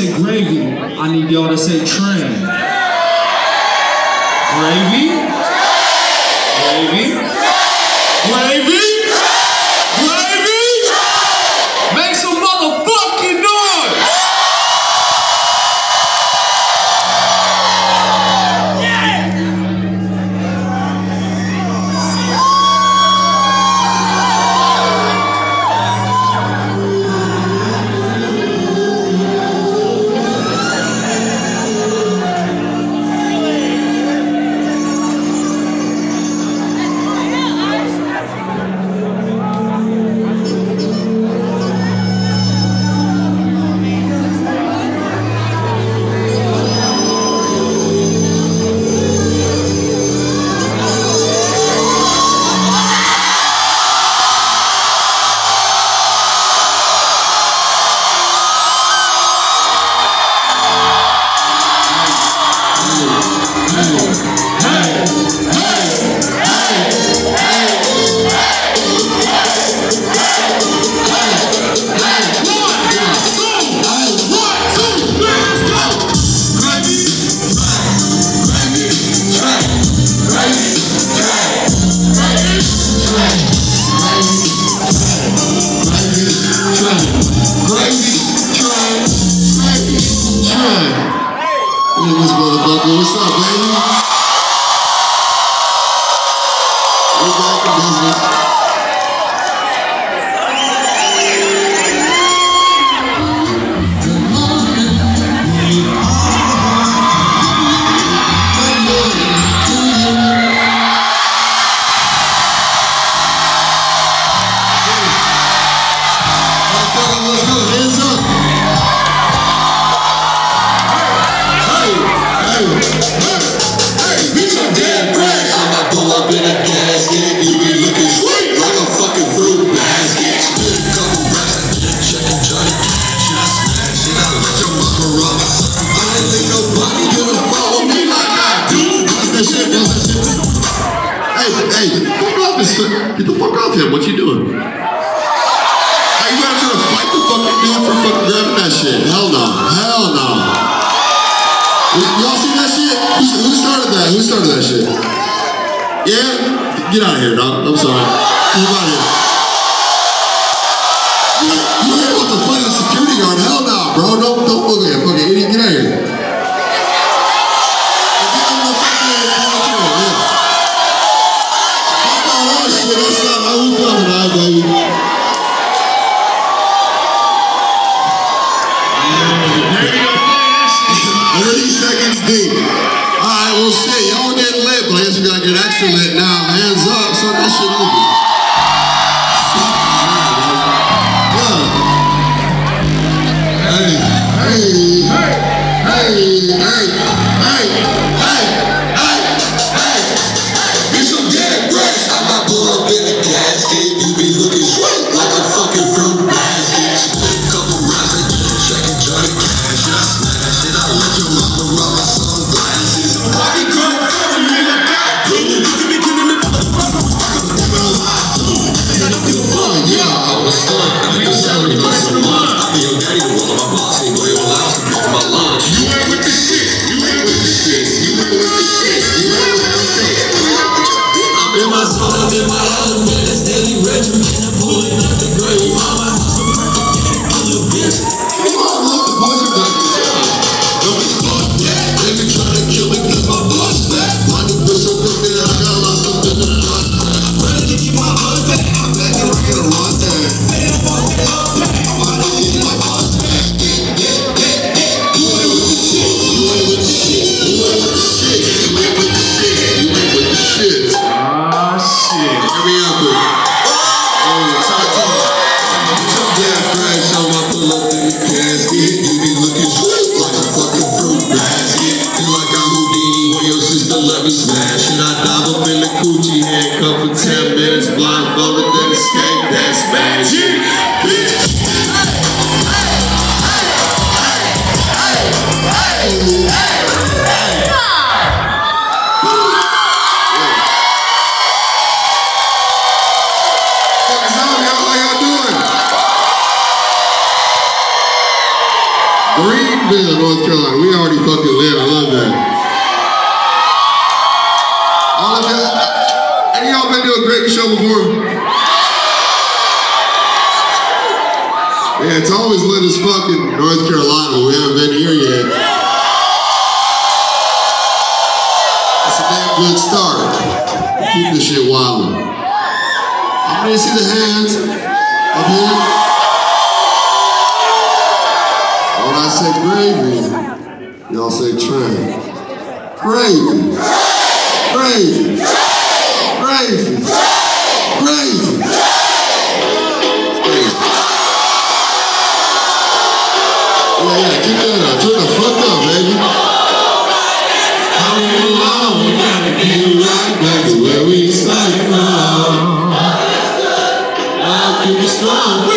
say gravy, I need y'all to say train. Gravy? that Hey, hey, fuck off and sit. Get the fuck off here. What you doing? Hey, you out to fight the fucking dude for fucking grabbing that shit. Hell no. Hell no. Y'all seen that shit? Who, who started that? Who started that shit? Yeah? Get out of here, dog. I'm sorry. Get out of here. You, ain't about to what the security guard? Hell no, nah, bro. Don't deep. All right, we'll see. Y'all didn't lit, but I guess we got to get extra lit now. Hands up. So that shit over. I'm better, I'm better, I'm We already fucking lit. I love that. All of y'all, any y'all been to a great show before? Yeah, it's always lit as fuck in North Carolina. We haven't been here yet. That's a damn good start. Keep this shit wild. I'm gonna see the hands up here. When I say gravy, y'all say train. Gravy. Gravy. Gravy. Gravy. Gravy. Yeah, yeah, keep that up. Turn the fuck up, baby. How long we gotta get right back to where we started from? I'll keep it strong.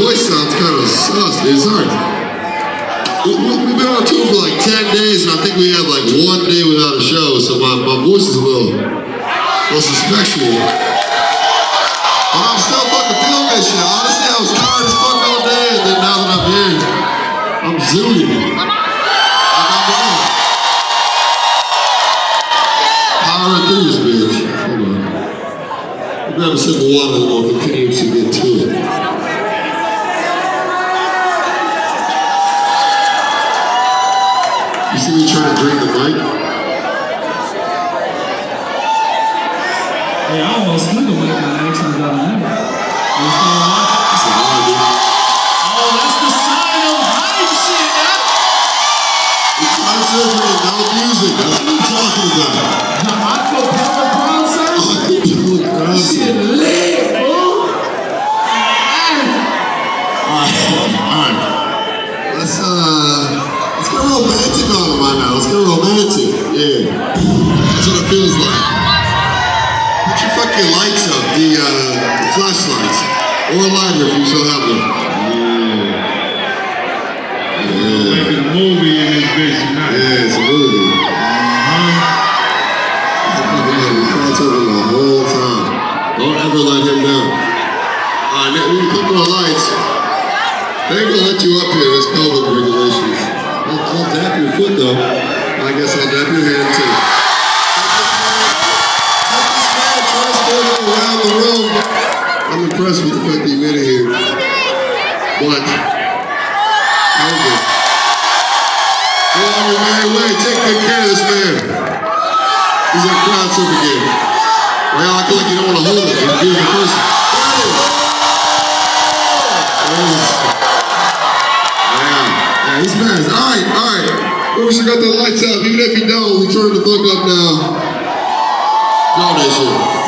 Voice sounds kind of sus. It's hard. We, we, we've been on tour for like 10 days, and I think we have like one day without a show, so my, my voice is a little, little suspectual. But I'm still fucking feeling this shit. Honestly, I was tired as fuck all day, and then now that I'm here, I'm on. Power through this bitch. Hold on. Grab a sip of water and we'll continue to get to it. You see me trying to drink the mic? Hey, I almost took a mic on accident the other night. You understand a lot. Oh, that's the sign of hype shit, huh? It's surgery and no music. That's what I'm talking about. The acapella concert? Shit lit, fool. Fucking lights up, the uh flashlights. Or a lighter if you still have them. Yeah. Yeah. Making a movie in this bitch tonight. Yeah, it's a movie. A movie. The whole time. Don't ever let him down. Now we can click on the lights. They ain't gonna let you up here. It's COVID regulations. I'll, I'll dap your foot though. I guess I'll dap your hand too. Room. I'm impressed with the fact that you made it here. But COVID. Go on your merry way. Take good care of this man. He's in crowd surf again. Well, I feel like you don't want to hold it. He's a beautiful person. Yeah, he's fast. All right, all right. Well, we should got the lights up. Even if you don't, we turn the fuck up now. Draw that shit.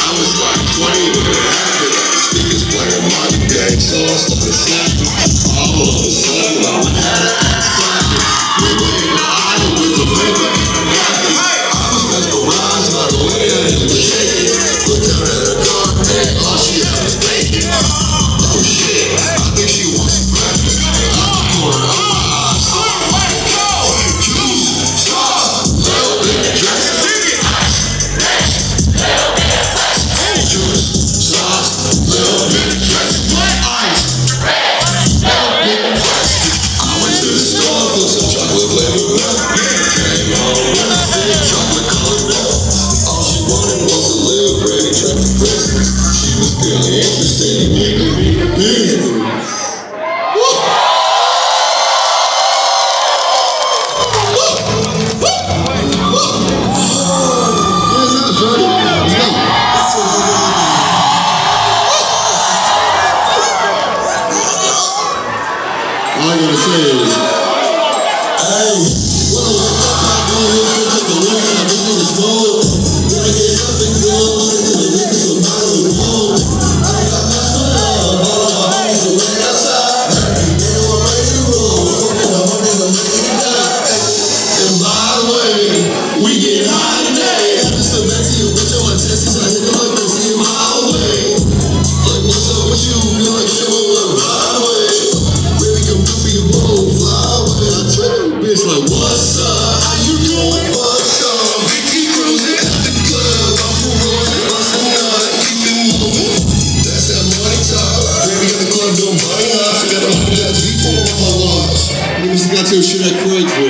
i was like 20 when it happened sauce up and slap. Deus такое творчество.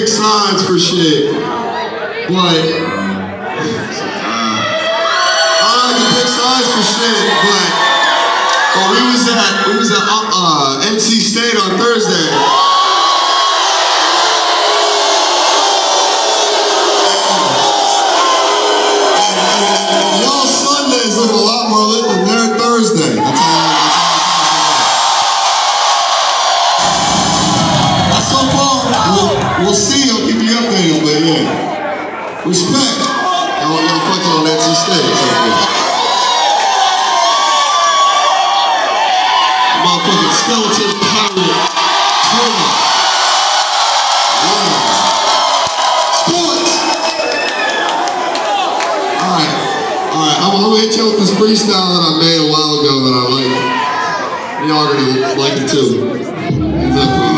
big signs for shit. Like, I like had big signs for shit, but, but we was at we was at uh, uh NC State on Thursday. Respect. Y'all put on that instead. Motherfucking skeleton pirate. Tony. Wow. Alright. Alright, I'm, I'm gonna hit you with this freestyle that I made a while ago that I like. Y'all are gonna like it too. Exactly.